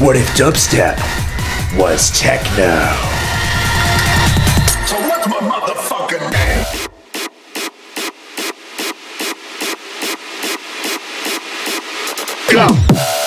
What if dubstep was techno? So what's my motherfucking name? Go!